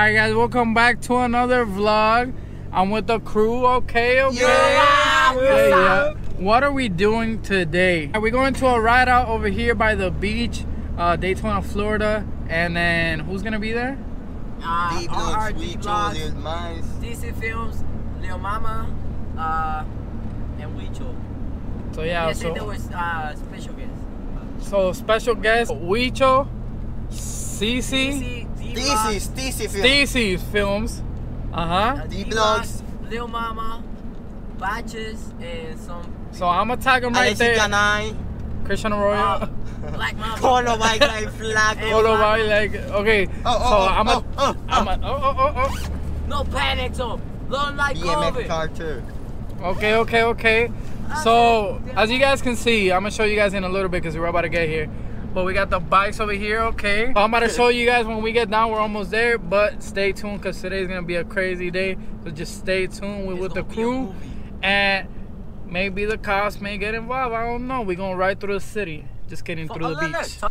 right, guys, welcome back to another vlog. I'm with the crew. Okay, okay. Yeah, yeah, yeah. What are we doing today? We're going to a ride out over here by the beach, uh, Daytona, Florida. And then who's gonna be there? Uh, Deep Looks, RRD Wicho, Vlogs, Lil Minds. DC Films, Lil Mama, uh, and Wicho. So yeah, Yes, so there was uh, special guest. so special guest Wicho, Cece, DC, Thesis, thesis film. Stacy's films. Uh huh. D-Blocks. Lil Mama, Batches, and some. So I'm gonna tag him right Alexis there. Christian Cristiano Uh, Royale. Black Mama. Polo Mike Life Flaco. Hold on, why, like okay. Oh, so oh, I'm oh, a, oh, I'm a, oh, oh, oh, oh. No panic zone. Long like BMX COVID. Carter. oh. Okay, okay, okay. So as you guys can see, I'm gonna show you guys in a little bit because we're about to get here. But we got the bikes over here, okay? I'm about to show you guys when we get down. We're almost there, but stay tuned because today's gonna be a crazy day. So just stay tuned. We're with the gonna be a crew, and maybe the cops may get involved. I don't know. We're gonna ride through the city, just getting through the beach.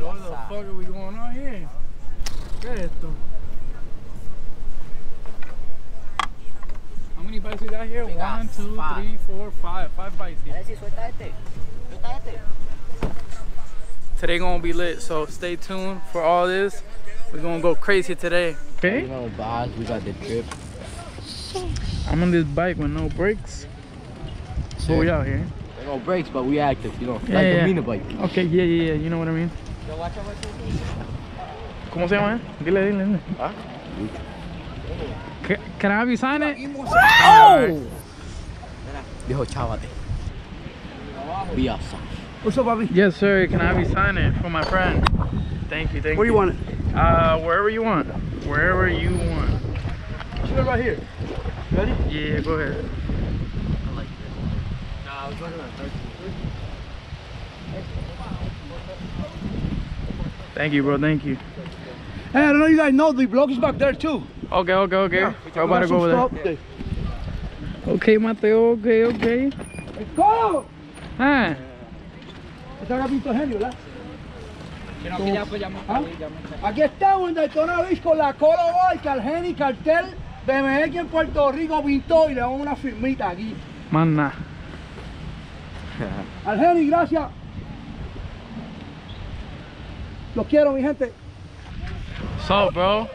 look. What the fuck are we going on here? ¿Qué es esto? Many bikes we got here? We got One, two, five. three, four, five. Five bikes here. Alexis, suelta este. Suelta este. Today gonna be lit, so stay tuned for all this. We're gonna go crazy today. Okay? know, boss, we got the trip. I'm on this bike with no brakes. So we out here. No brakes, but we active, you know, Yeah, like yeah. the Mina bike. Okay, yeah, yeah, yeah. You know what I mean? ¿Cómo se llama? Dile, dile, dile. Ah. Ca- Can I have you sign it? Oh! Dijo, chávate. Be outside. What's up, Bobby? Yes, sir. Can I have you sign it for my friend? Thank you, thank Where you. you want it? Uh, wherever you want. Wherever you want. Shoot it right here. Ready? Yeah, go ahead. I like this. Nah, I was talking about 13. Thank you, bro. Thank you. Hey, I don't know you guys know the vlog is back there too. Okay, okay, okay. We're about to go over there. stuff. Okay, Mateo. Okay, okay. Let's go! Ah, Esta era Pinto Genio, ¿verdad? ¿Ah? Aquí estamos en Daytona Beach con la Colo Boy, Cargeni, Cartel, BMX en Puerto Rico, Pinto y le damos una firmita aquí. mana. Argeni, gracias. Los quiero, mi gente. So, bro,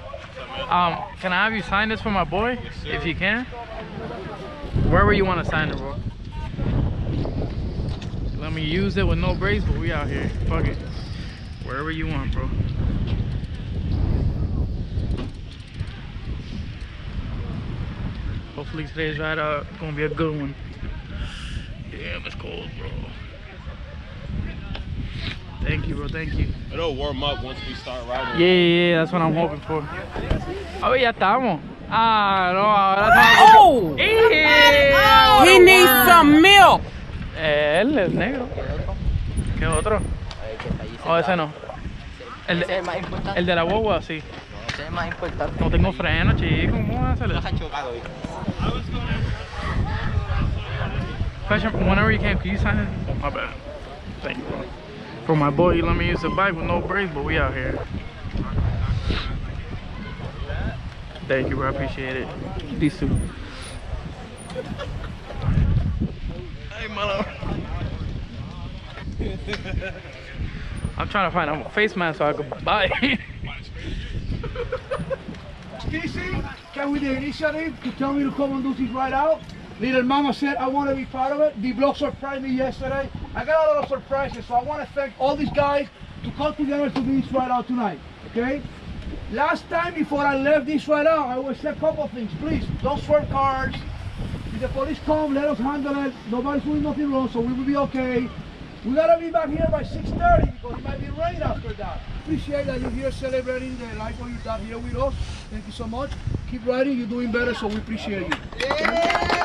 um, can I have you sign this for my boy, if you can? Wherever you want to sign it, bro. Let me use it with no brakes, but we out here. Fuck it. Wherever you want, bro. Hopefully today's ride out gonna be a good one. Damn, it's cold, bro. Thank you, bro. Thank you. It'll warm up once we start riding. Yeah, yeah, yeah, that's what I'm hoping for. Oh, ya estamos. Ah, no, ahora estamos. Oh! Yeah. He needs some milk. Él es negro. ¿Qué otro? Oh, ese no. El Ese de, es el más importante. el de la guagua, sí. Ese es el más importante. No tengo freno, chico. ¿Cómo vas a hacer eso? chocado hoy. Question, whenever you can, can you sign it? My bad. Thank you, bro. For my boy, you let me use the bike with no brakes, but we out here. Thank you, bro. I appreciate it. These two. Hey, mother. I'm trying to find a face mask so I can buy it. DC, we with the initiative to tell me to come and do this right out. Little mama said I want to be part of it. The blog surprised me yesterday. I got a lot of surprises, so I want to thank all these guys to come together to do this out tonight. Okay? Last time before I left this right out, I will say a couple of things. Please, don't swerve cars. If the police come, let us handle it. Nobody's doing nothing wrong, so we will be okay. We gotta be back here by 6.30 because it might be rain after that. Appreciate that you're here celebrating the life of your dad here with us. Thank you so much. Keep riding, you're doing better, so we appreciate you.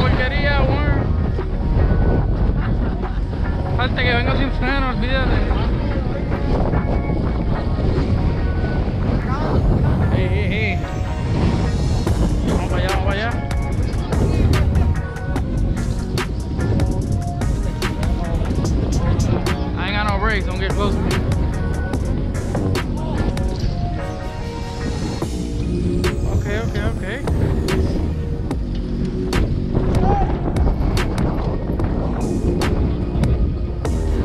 brakes, don't get close to me. Okay, okay, okay.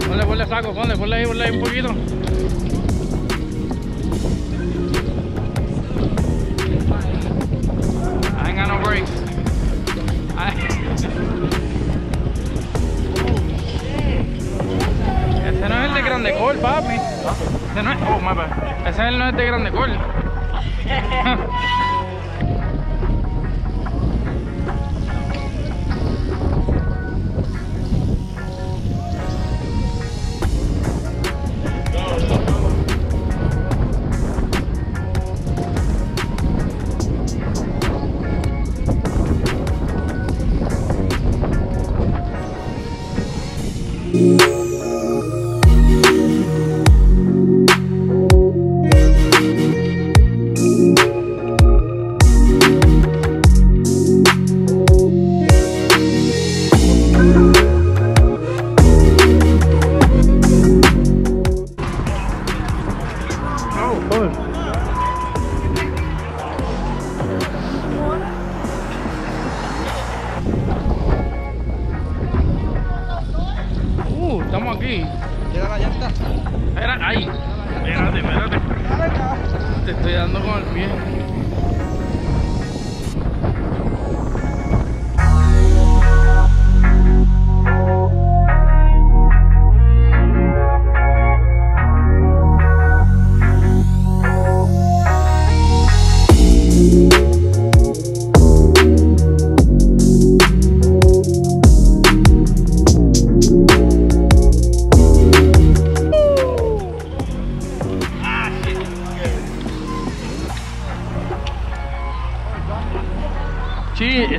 Ponle, ponle flaco, ponle, ponle ahí, ponle ahí un poquito. Bad. Ese no es de Grande Col. estoy dando con el pie.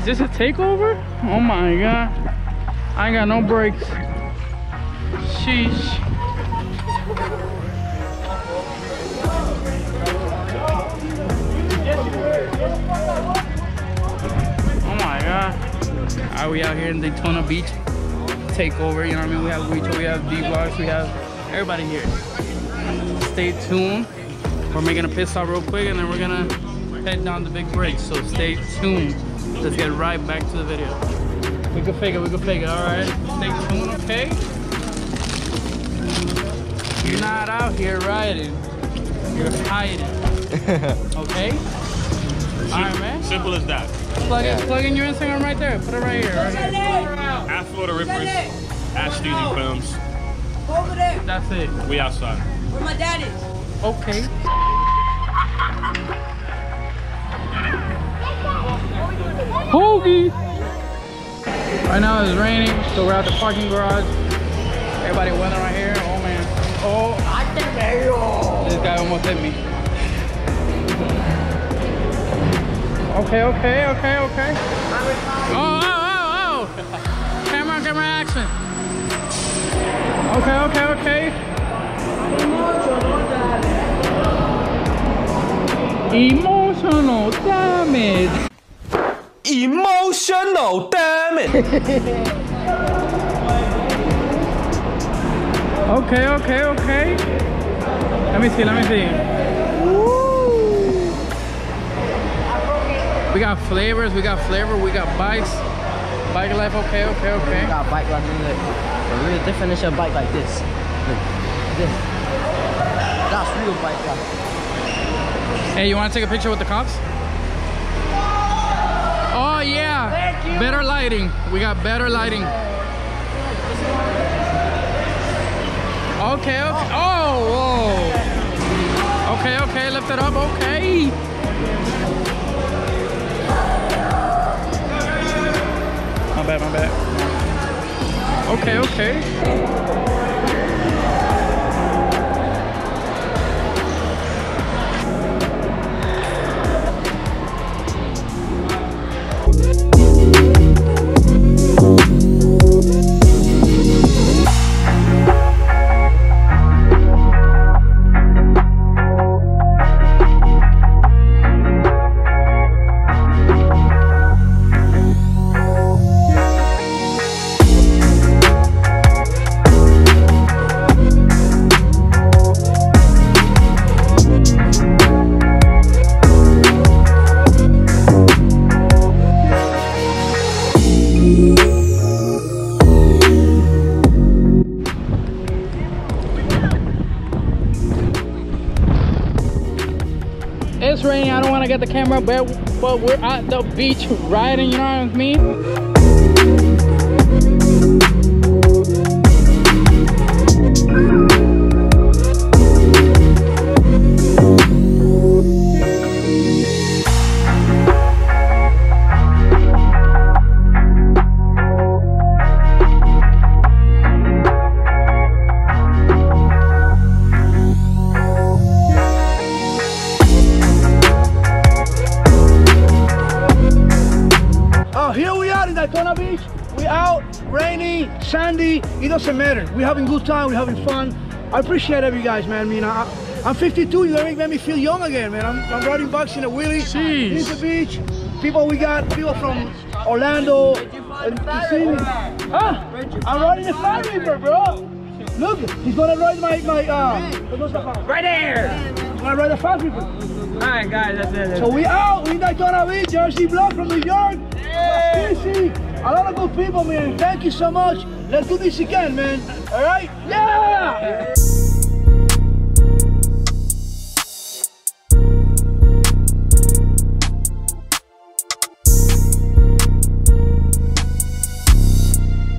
This a takeover? Oh my god. I got no brakes. Sheesh. Oh my god. Are we out here in Daytona Beach? Takeover, you know what I mean? We have Richo, we have D-Blocks, we have everybody here. Stay tuned. We're making a pit stop real quick and then we're gonna head down the big bridge. So stay tuned. Let's get right back to the video. We can fake it, we can fake it, alright? Stay tuned, okay? You're not out here riding. You're hiding. Okay? Alright, man. Simple as that. Plug, in, plug in your Instagram right there. Put it right here. Right here. At Florida Rippers, at Steezy Films. Over there, That's it. We outside. where my dad is. Okay. Hoagie! Right now it's raining, so we're at the parking garage. Everybody weather right here. Oh man. Oh, I think there you this guy almost hit me. Okay, okay, okay, okay. Oh, oh, oh, oh! Camera, camera action. Okay, okay, okay. Emotional damage. Emotional damn it! Okay, okay, okay. Let me see, let me see. We got flavors, we got flavor, we got bikes. Bike life, okay, okay, okay. We okay. got bike like this. Like, the real definition of bike like this. Look, this. That's real bike life. Hey, you want to take a picture with the cops? Oh yeah, better lighting. We got better lighting. Okay, okay. Oh. oh, whoa. Okay, okay, lift it up. Okay. My bad, my bad. Okay, okay. I get the camera, but, but we're at the beach riding, you know what I mean? In Daytona Beach. We out, rainy, sandy. It doesn't matter. We're having good time. We're having fun. I appreciate every guys, man. I mean, I, I'm 52. You make, make me feel young again, man. I'm, I'm riding bikes in a wheelie. Jeez. Here's the beach. People, we got people from Orlando. and Kissimmee. Huh? I'm riding a Fire Reaper, bro. Look, he's gonna ride my my uh. Right there. He's gonna ride the Fire Reaper. Alright, guys, that's it. So we out, we in Daytona Beach, Jersey Block from New York. A lot of good people, man. Thank you so much. Let's do this again, man. All right? Yeah!